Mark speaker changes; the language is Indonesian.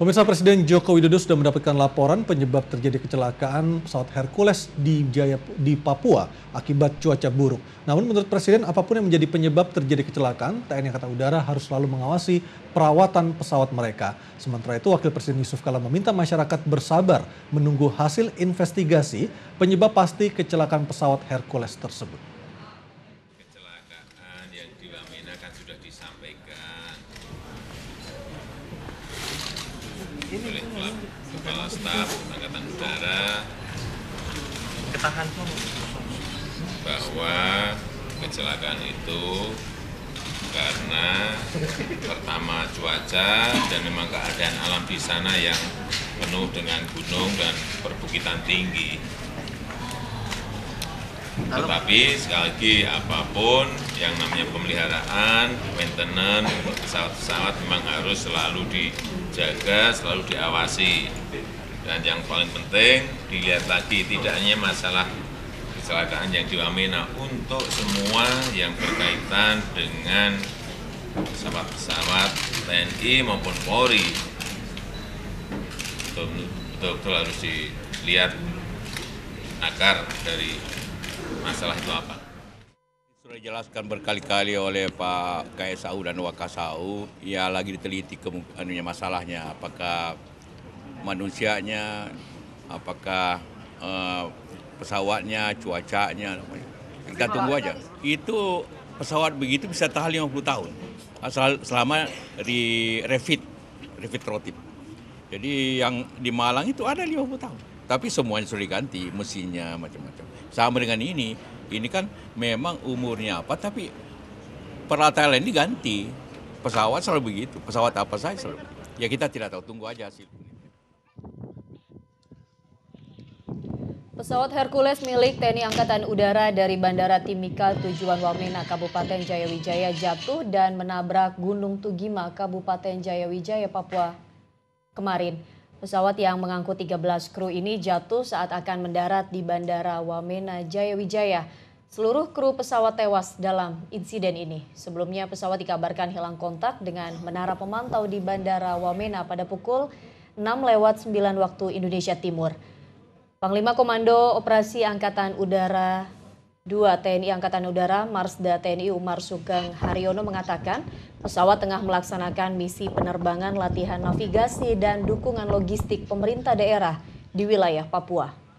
Speaker 1: Pemirsa Presiden Joko Widodo sudah mendapatkan laporan penyebab terjadi kecelakaan pesawat Hercules di Jaya di Papua akibat cuaca buruk. Namun menurut Presiden apa pun yang menjadi penyebab terjadi kecelakaan, TNI Angkatan Udara harus selalu mengawasi perawatan pesawat mereka. Sementara itu Wakil Presiden Yusuf Kala meminta masyarakat bersabar menunggu hasil investigasi penyebab pasti kecelakaan pesawat Hercules tersebut.
Speaker 2: Oleh Kepala Staf Angkatan Udara. Bahwa kecelakaan itu karena pertama cuaca dan memang keadaan alam di sana yang penuh dengan gunung dan perbukitan tinggi. Tetapi sekali lagi apa pun yang namanya pemeliharaan, maintenance pesawat-pesawat memang harus selalu dijaga, selalu diawasi. Dan yang paling penting dilihat lagi tidak hanya masalah kecelakaan yang di Wamena untuk semua yang berkaitan dengan pesawat-pesawat TNI maupun Polri. Betul-betul harus dilihat akar dari masalah itu apa.
Speaker 3: Sudah dijelaskan berkali-kali oleh Pak KSAU dan Wakasau, ya lagi diteliti anunya masalahnya, apakah manusianya, apakah eh, pesawatnya, cuacanya, kita tunggu aja. Itu pesawat begitu bisa tahan 50 tahun, asal selama di refit, refit rotip. Jadi yang di Malang itu ada 50 tahun. Tapi semuanya sudah diganti, mesinnya macam-macam. Sama dengan ini, ini kan memang umurnya apa, tapi peralatan lain diganti. Pesawat selalu begitu, pesawat apa saja selalu. Ya kita tidak tahu, tunggu aja hasil.
Speaker 4: Pesawat Hercules milik TNI Angkatan Udara dari Bandara Timika tujuan Wamena Kabupaten Jayawijaya jatuh dan menabrak Gunung Tugima Kabupaten Jayawijaya Papua kemarin. Pesawat yang mengangkut 13 kru ini jatuh saat akan mendarat di Bandara Wamena Jayawijaya. Seluruh kru pesawat tewas dalam insiden ini. Sebelumnya pesawat dikabarkan hilang kontak dengan menara pemantau di Bandara Wamena pada pukul 6 lewat 9 waktu Indonesia Timur. Panglima Komando Operasi Angkatan Udara 2 TNI Angkatan Udara Marsda TNI Umar Sugeng Haryono mengatakan pesawat tengah melaksanakan misi penerbangan latihan navigasi dan dukungan logistik pemerintah daerah di wilayah Papua.